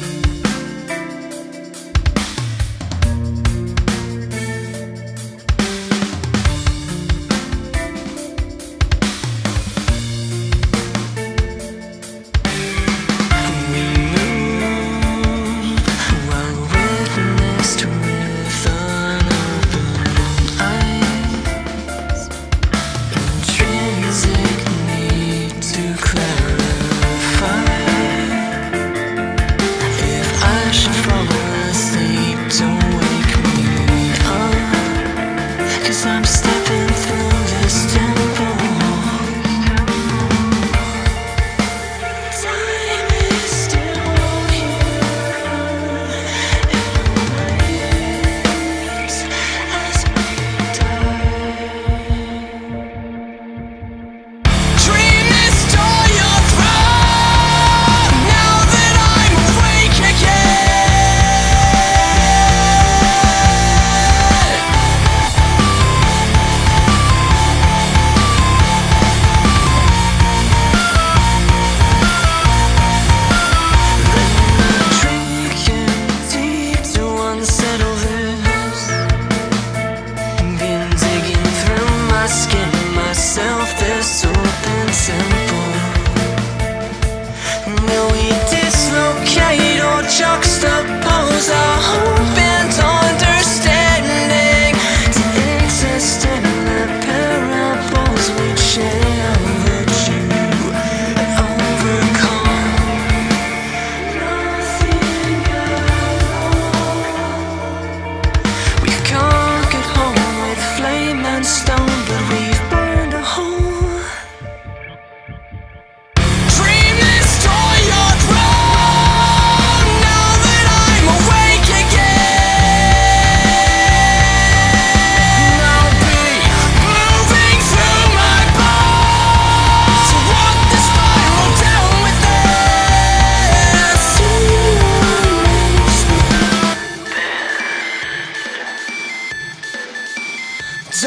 Bye. I'm stepping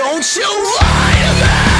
Don't you lie to me!